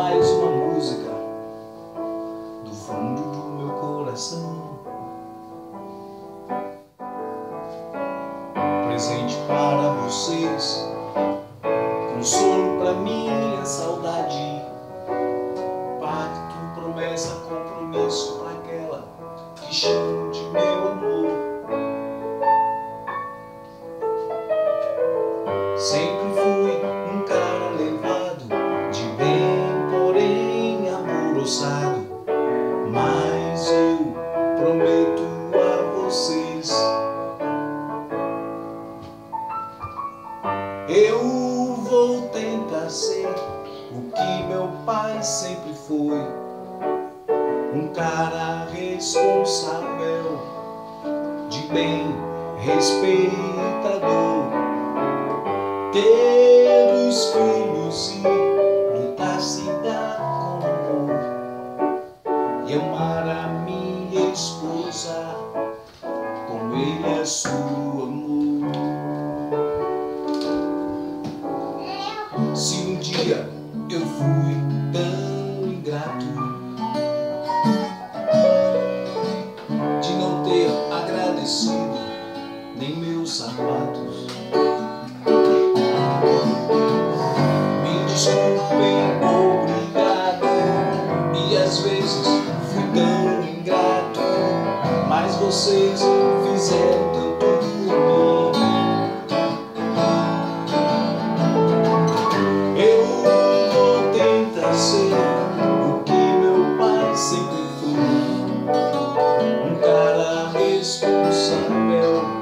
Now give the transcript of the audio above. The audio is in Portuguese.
mais uma música do fundo do meu coração. Um presente para vocês, consolo para minha saudade, pacto, promessa, compromisso para aquela que chamo de meu amor. Sem Eu vou tentar ser o que meu pai sempre foi, um cara responsável, de bem, respeitador, ter os filhos e lutar se dar com amor e amar a minha esposa como ele é sua mãe. Dia eu fui tão ingrato de não ter agradecido nem meus sapatos. Me desculpem, obrigado. E às vezes fui tão ingrato, mas vocês fizeram cara responsável,